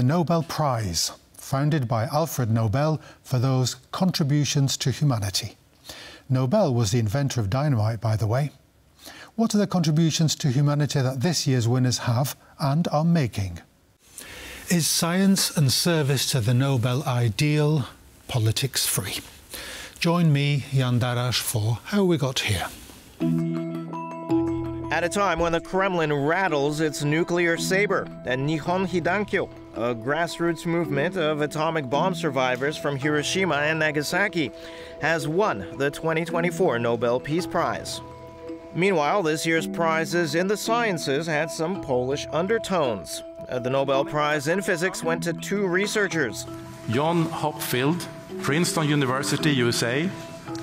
the Nobel Prize, founded by Alfred Nobel for those contributions to humanity. Nobel was the inventor of dynamite, by the way. What are the contributions to humanity that this year's winners have and are making? Is science and service to the Nobel ideal politics free? Join me, Jan Darasz, for How We Got Here. At a time when the Kremlin rattles its nuclear saber, and Nihon Hidankyo, a grassroots movement of atomic bomb survivors from Hiroshima and Nagasaki, has won the 2024 Nobel Peace Prize. Meanwhile, this year's prizes in the sciences had some Polish undertones. Uh, the Nobel Prize in Physics went to two researchers John Hopfield, Princeton University, USA,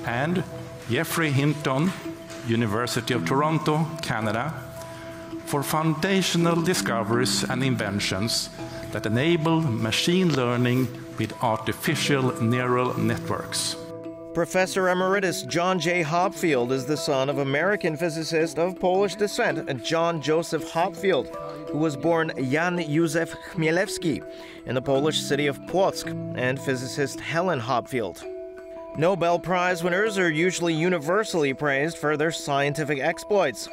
and Geoffrey Hinton, University of Toronto, Canada, for foundational discoveries and inventions that enable machine learning with artificial neural networks. Professor Emeritus John J. Hopfield is the son of American physicist of Polish descent, John Joseph Hopfield, who was born Jan Józef Chmielewski in the Polish city of Płock, and physicist Helen Hopfield. Nobel Prize winners are usually universally praised for their scientific exploits.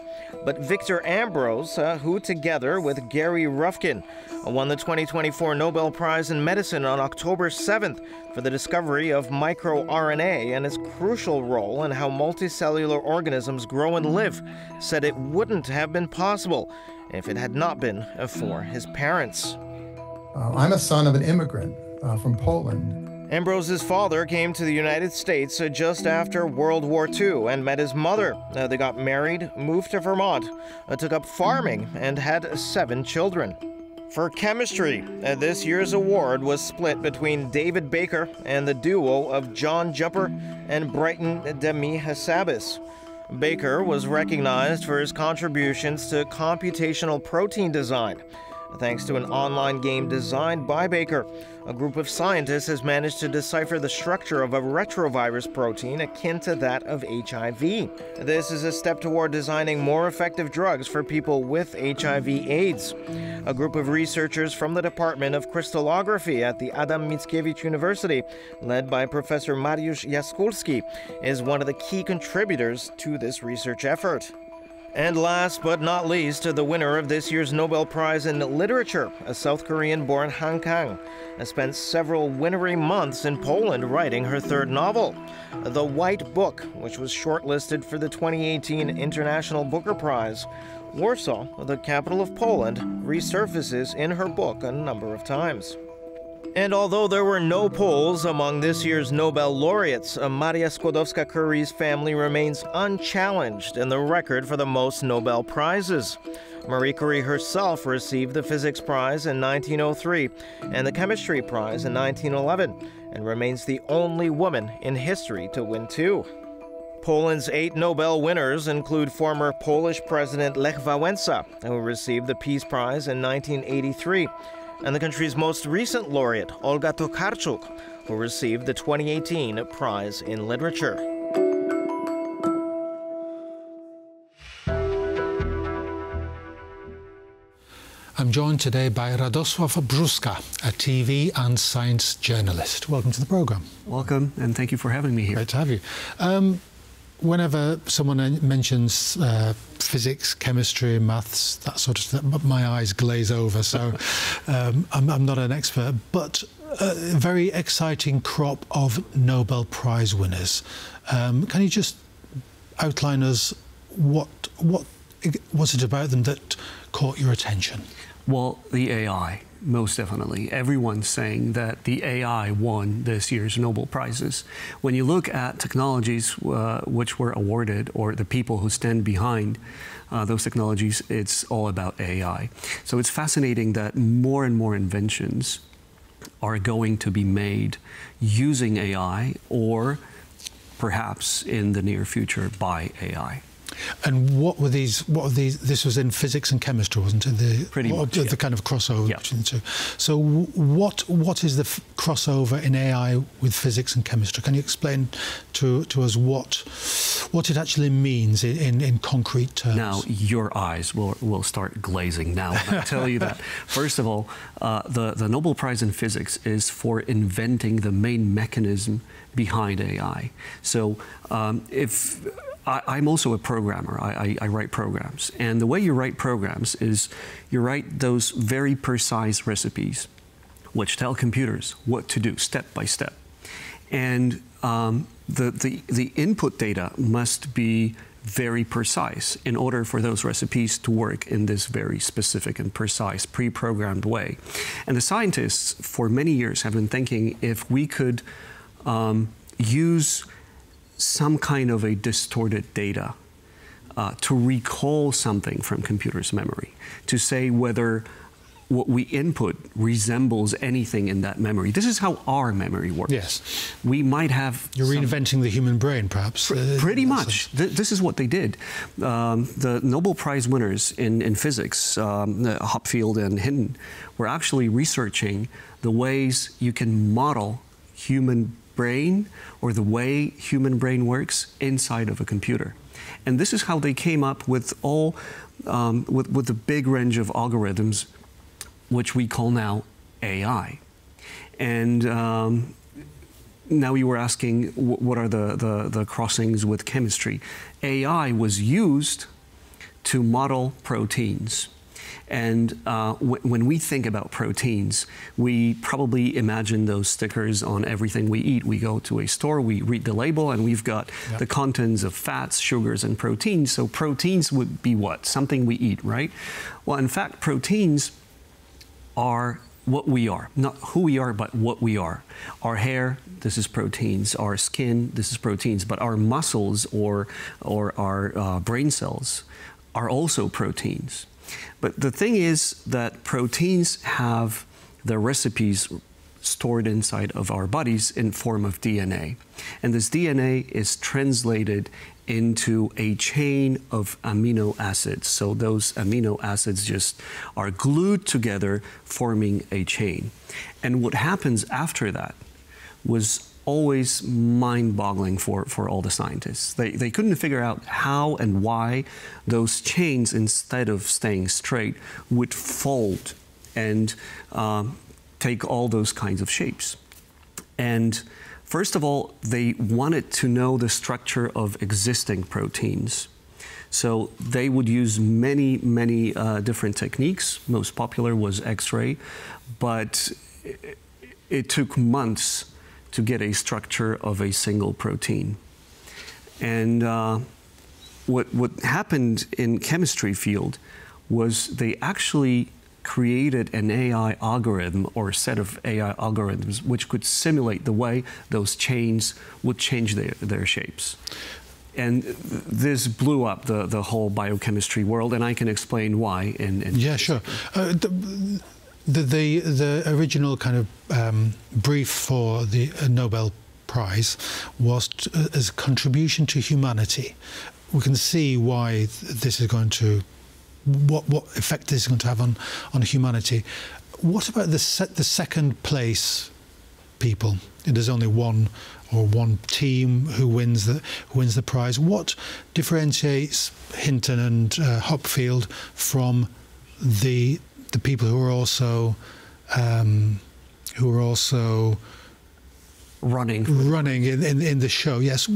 But Victor Ambros, uh, who together with Gary Ruvkun won the 2024 Nobel Prize in Medicine on October 7th for the discovery of microRNA and its crucial role in how multicellular organisms grow and live, said it wouldn't have been possible if it had not been for his parents. Uh, I'm a son of an immigrant uh, from Poland Ambros's father came to the United States uh, just after World War II and met his mother. Uh, they got married, moved to Vermont, uh, took up farming, and had seven children. For chemistry, this year's award was split between David Baker and the duo of John Jumper and Brighton Demis Hassabis. Baker was recognized for his contributions to computational protein design thanks to an online game designed by Baker. A group of scientists has managed to decipher the structure of a retrovirus protein akin to that of HIV. This is a step toward designing more effective drugs for people with HIV/AIDS. A group of researchers from the Department of Crystallography at the Adam Mickiewicz University, led by Professor Mariusz Jaskólski, is one of the key contributors to this research effort. And last but not least, the winner of this year's Nobel Prize in Literature, a South Korean born Han Kang, has spent several wintry months in Poland writing her third novel. The White Book, which was shortlisted for the 2018 International Booker Prize. Warsaw, the capital of Poland, resurfaces in her book a number of times. And although there were no Poles among this year's Nobel laureates, uh, Maria Skłodowska Curie's family remains unchallenged in the record for the most Nobel Prizes. Marie Curie herself received the Physics Prize in 1903 and the Chemistry Prize in 1911, and remains the only woman in history to win two. Poland's eight Nobel winners include former Polish President Lech Wałęsa, who received the Peace Prize in 1983 and the country's most recent laureate, Olga Tokarczuk, who received the 2018 Prize in Literature. I'm joined today by Radosław Brzózka, a TV and science journalist. Welcome to the programme. Welcome, and thank you for having me here. Great to have you. Um, whenever someone mentions uh, physics, chemistry, maths, that sort of stuff, my eyes glaze over. So um, I'm, I'm, not an expert, but a very exciting crop of Nobel Prize winners. Um, can you just outline us what what was it about them that caught your attention? Well, the AI most definitely. Everyone's saying that the AI won this year's Nobel Prizes. When you look at technologies uh, which were awarded or the people who stand behind uh, those technologies, it's all about AI. So it's fascinating that more and more inventions are going to be made using AI or perhaps in the near future by AI. And what were these? What were these? This was in physics and chemistry, wasn't it? The, Pretty what, much, the, yeah. kind of crossover Yeah. between the two. So, what what is the f- crossover in AI with physics and chemistry? Can you explain to to us what what it actually means in, in, in concrete terms? Now your eyes will, will start glazing now I tell you that. First of all, uh, the, the Nobel Prize in Physics is for inventing the main mechanism behind AI. So um, if I, I'm also a programmer, I, I, I write programs, and the way you write programs is you write those very precise recipes which tell computers what to do step by step. And um, the, the, the input data must be very precise in order for those recipes to work in this very specific and precise pre programmed way. And the scientists, for many years, have been thinking if we could um, use some kind of a distorted data uh, to recall something from computer's memory, to say whether what we input resembles anything in that memory. This is how our memory works. Yes. We might have. You're reinventing the human brain, perhaps. uh, Pretty much. Th- this is what they did. Um, the Nobel Prize winners in, in physics, um, uh, Hopfield and Hinton, were actually researching the ways you can model human brain or the way human brain works inside of a computer. And this is how they came up with all, um, with, with the big range of algorithms, which we call now AI. And um, now you were asking what are the, the, the crossings with chemistry. AI was used to model proteins. And uh, wh- when we think about proteins, we probably imagine those stickers on everything we eat. We go to a store, we read the label, and we've got Yeah. the contents of fats, sugars, and proteins. So proteins would be what? Something we eat, right? Well, in fact, proteins are what we are, not who we are, but what we are. Our hair, this is proteins. Our skin, this is proteins. But our muscles or, or our uh, brain cells are also proteins. But the thing is that proteins have their recipes stored inside of our bodies in form of DNA. And this DNA is translated into a chain of amino acids. So those amino acids just are glued together, forming a chain. And what happens after that was always mind boggling for, for all the scientists. They, they couldn't figure out how and why those chains, instead of staying straight, would fold and um, take all those kinds of shapes. And first of all, they wanted to know the structure of existing proteins. So they would use many, many uh, different techniques. Most popular was X ray, but it, it took months to get a structure of a single protein. And uh, what, what happened in chemistry field was they actually created an AI algorithm or a set of AI algorithms which could simulate the way those chains would change their, their shapes. And this blew up the, the whole biochemistry world, and I can explain why. In, in Yeah, sure. Uh, the, the, the original kind of um, brief for the uh, Nobel Prize was t- uh, as a contribution to humanity. We can see why this is going to what what effect this is going to have on on humanity. What about the se- the second place people? There's only one or one team who wins the who wins the prize. What differentiates Hinton and uh, Hopfield from the the people who are also um, who are also running. running in, in, in the show? Yes.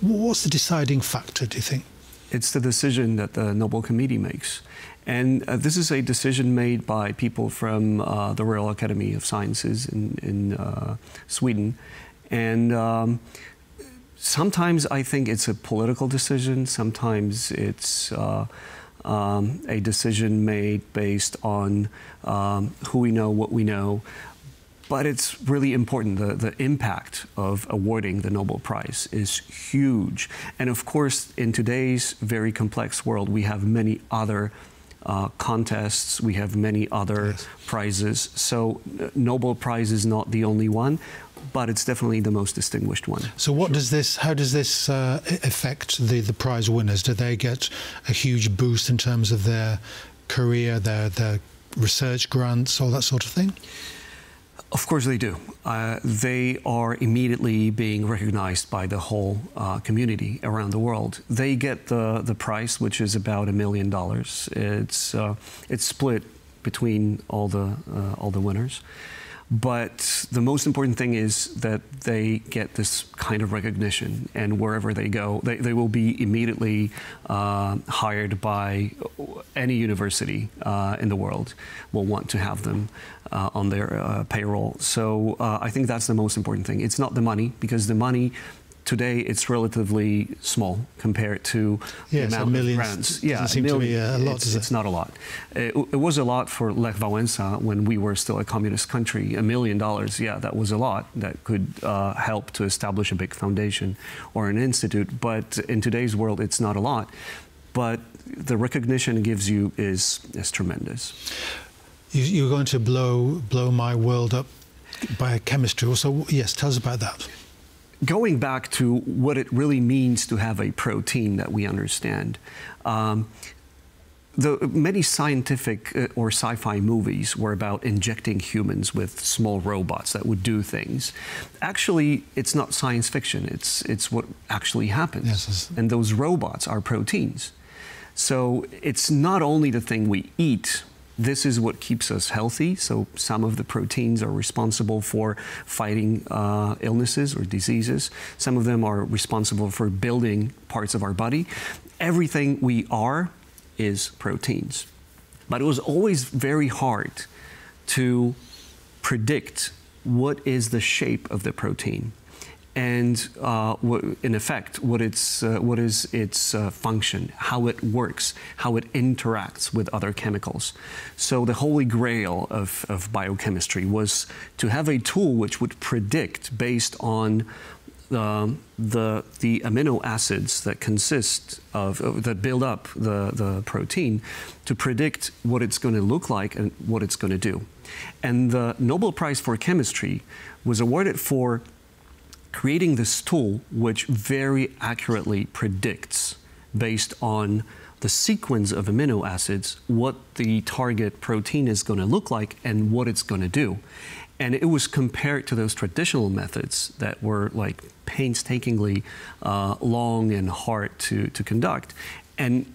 What's the deciding factor? Do you think? It's the decision that the Nobel Committee makes. And uh, this is a decision made by people from uh, the Royal Academy of Sciences in, in uh, Sweden. And um, sometimes I think it's a political decision, sometimes it's uh, um, a decision made based on um, who we know, what we know. But it's really important. The, the impact of awarding the Nobel Prize is huge. And of course, in today's very complex world, we have many other uh, contests, we have many other Yes. prizes. So, uh, Nobel Prize is not the only one, but it's definitely the most distinguished one. So, what does this? How does this uh, affect the the prize winners? Do they get a huge boost in terms of their career, their their research grants, all that sort of thing? Of course they do. Uh, they are immediately being recognized by the whole uh, community around the world. They get the, the price, which is about a million dollars. It's, uh, it's split between all the, uh, all the winners. But the most important thing is that they get this kind of recognition, and wherever they go, they, they will be immediately uh, hired by any university uh, in the world will want to have them uh, on their uh, payroll. So uh, I think that's the most important thing. It's not the money, because the money today it's relatively small compared to yes, the amount millions, of grants. Yeah, seem to be a lot. It's, it's not a lot. It, it, was a lot for Lech Wałęsa when we were still a communist country. A million dollars, yeah, that was a lot. That could uh, help to establish a big foundation or an institute. But in today's world, it's not a lot. But the recognition it gives you is is tremendous. You, you're going to blow blow my world up by chemistry. So yes, tell us about that going back to what it really means to have a protein that we understand, um, the many scientific uh, or sci-fi movies were about injecting humans with small robots that would do things. Actually, it's not science fiction. It's it's what actually happens. Yes, and those robots are proteins. So it's not only the thing we eat this is what keeps us healthy. So some of the proteins are responsible for fighting uh, illnesses or diseases. Some of them are responsible for building parts of our body. Everything we are is proteins. But it was always very hard to predict what is the shape of the protein and uh, in effect, what, it's, uh, what is its uh, function, how it works, how it interacts with other chemicals. So the holy grail of, of biochemistry was to have a tool which would predict based on the, the, amino acids that consist of, that build up the, the protein, to predict what it's going to look like and what it's going to do. And the Nobel Prize for Chemistry was awarded for creating this tool which very accurately predicts based on the sequence of amino acids what the target protein is going to look like and what it's going to do. And it was compared to those traditional methods that were like painstakingly uh, long and hard to, to conduct. And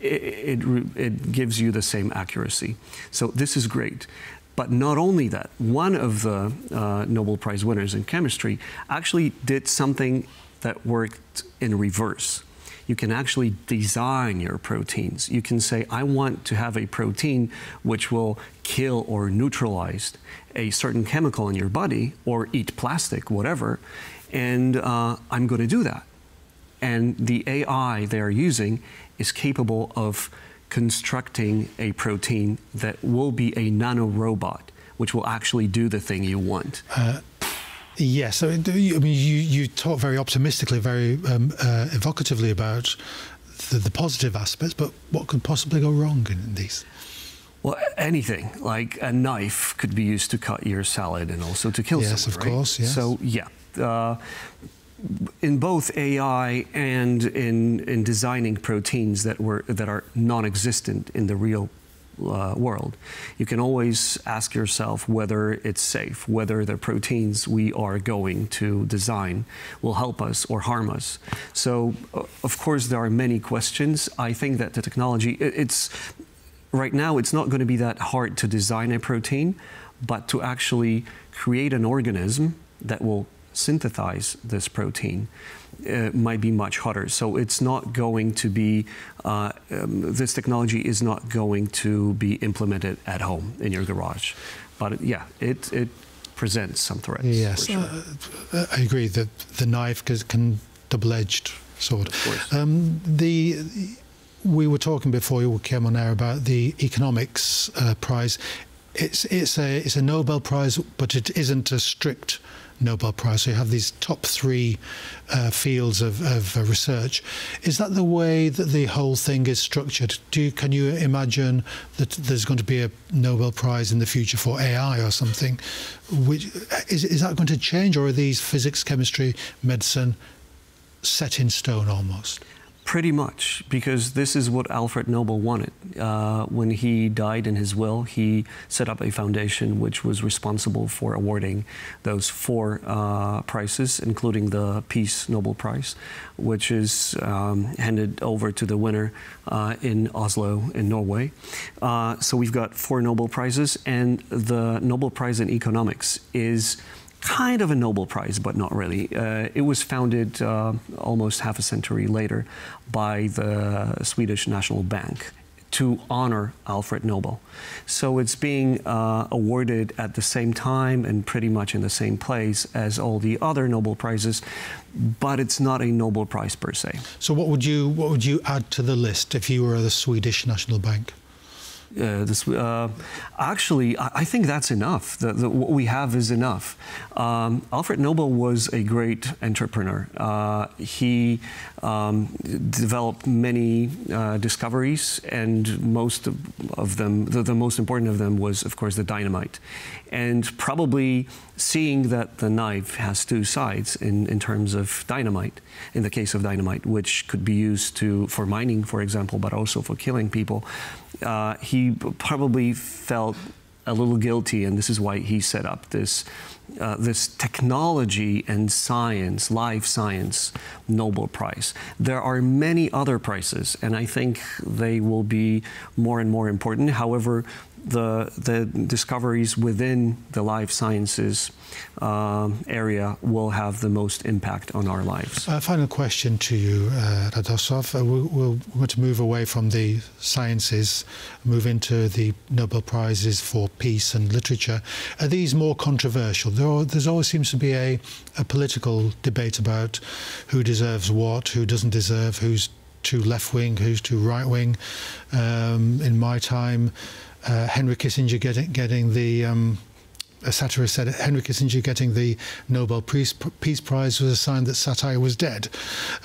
it, it, it, gives you the same accuracy. So this is great. But not only that, one of the uh, Nobel Prize winners in chemistry actually did something that worked in reverse. You can actually design your proteins. You can say, I want to have a protein which will kill or neutralize a certain chemical in your body or eat plastic, whatever, and uh, I'm going to do that. And the AI they are using is capable of constructing a protein that will be a nanorobot, which will actually do the thing you want. Uh, yes, so, I mean, you, you talk very optimistically, very um, uh, evocatively about the, the, positive aspects, but what could possibly go wrong in, in these? Well, anything like a knife could be used to cut your salad and also to kill yes, someone. Yes, of right? course. Yes. So yeah, uh, in both AI and in, in designing proteins that, were, that are non existent in the real uh, world, you can always ask yourself whether it's safe, whether the proteins we are going to design will help us or harm us. So, uh, of course, there are many questions. I think that the technology, it, it's right now, it's not going to be that hard to design a protein, but to actually create an organism that will synthesize this protein uh, might be much harder. So it's not going to be, uh, um, this technology is not going to be implemented at home in your garage. But yeah, it, it presents some threats. Yes, sure. uh, I agree that the knife can double-edged sword. Um, the we were talking before you came on air about the economics uh, prize. It's it's a it's a Nobel Prize, but it isn't a strict Nobel Prize. So you have these top three uh, fields of, of uh, research. Is that the way that the whole thing is structured? Do you, can you imagine that there's going to be a Nobel Prize in the future for AI or something? Which, is, is that going to change, or are these physics, chemistry, medicine set in stone almost? Pretty much, because this is what Alfred Nobel wanted. Uh, when he died in his will, he set up a foundation which was responsible for awarding those four uh, prizes, including the Peace Nobel Prize, which is um, handed over to the winner uh, in Oslo, in Norway. Uh, so we've got four Nobel Prizes, and the Nobel Prize in Economics is kind of a Nobel Prize, but not really. Uh, it was founded uh, almost half a century later by the Swedish National Bank to honor Alfred Nobel. So it's being uh, awarded at the same time and pretty much in the same place as all the other Nobel Prizes, but it's not a Nobel Prize per se. So what would you what would you add to the list if you were the Swedish National Bank? Uh, this, uh, actually, I, I, think that's enough. The, the, what we have is enough. Um, Alfred Nobel was a great entrepreneur. Uh, he um, developed many uh, discoveries, and most of, of them, the, the, most important of them was, of course, the dynamite. And probably seeing that the knife has two sides in, in terms of dynamite, in the case of dynamite, which could be used to, for mining, for example, but also for killing people, uh, he probably felt a little guilty, and this is why he set up this uh, this technology and science, life science Nobel Prize. There are many other prizes, and I think they will be more and more important. However, the, the discoveries within the life sciences um, area will have the most impact on our lives. Uh, final question to you, uh, Radosław. Uh, we're going to move away from the sciences, move into the Nobel Prizes for peace and literature. Are these more controversial? There are, there's always seems to be a, a political debate about who deserves what, who doesn't deserve, who's too left wing, who's too right wing. Um, in my time, uh, Henry Kissinger getting, getting the um, a satirist said Henry Kissinger getting the Nobel Peace, Prize was a sign that satire was dead.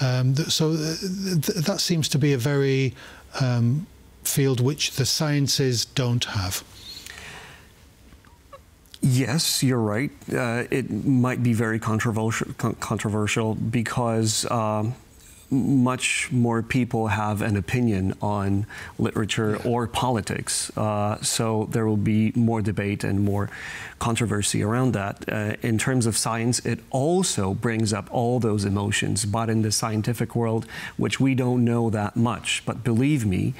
Um, so uh, th that seems to be a very um, field which the sciences don't have. Yes, you're right. Uh, it might be very controversial, controversial because um, much more people have an opinion on literature or politics. Uh, so there will be more debate and more controversy around that. Uh, in terms of science, it also brings up all those emotions, but in the scientific world, which we don't know that much. But believe me,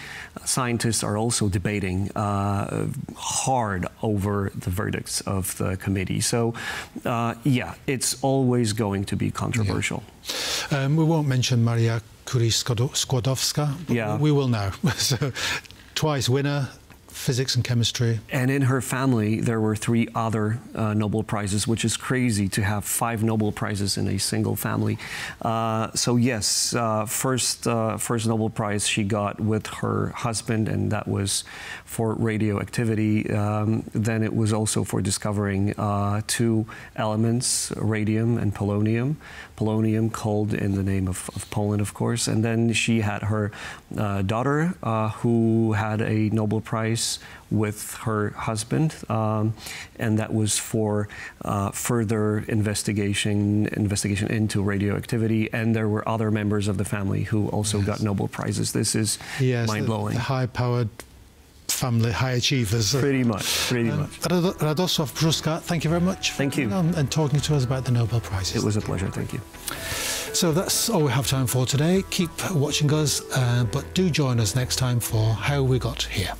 scientists are also debating uh, hard over the verdicts of the committee. So, uh, yeah, it's always going to be controversial. Yeah. Um, we won't mention Maria Curie Skłodowska, yeah. we will now. so, twice winner, physics and chemistry. And in her family, there were three other uh, Nobel Prizes, which is crazy to have five Nobel Prizes in a single family. Uh, so yes, uh, first uh, first Nobel Prize she got with her husband, and that was for radioactivity. Um, then it was also for discovering uh, two elements, radium and polonium. Polonium called in the name of, of Poland, of course. And then she had her uh, daughter, who had a Nobel Prize with her husband, um, and that was for uh, further investigation investigation into radioactivity. And there were other members of the family who also yes. got Nobel prizes. This is yes, mind blowing. The High-powered family high achievers. Pretty much, pretty um, much. Radosław Brzózka, thank you very much. Thank you. And talking to us about the Nobel Prize. It was a pleasure, thank you. So that's all we have time for today. Keep watching us, uh, but do join us next time for How We Got Here.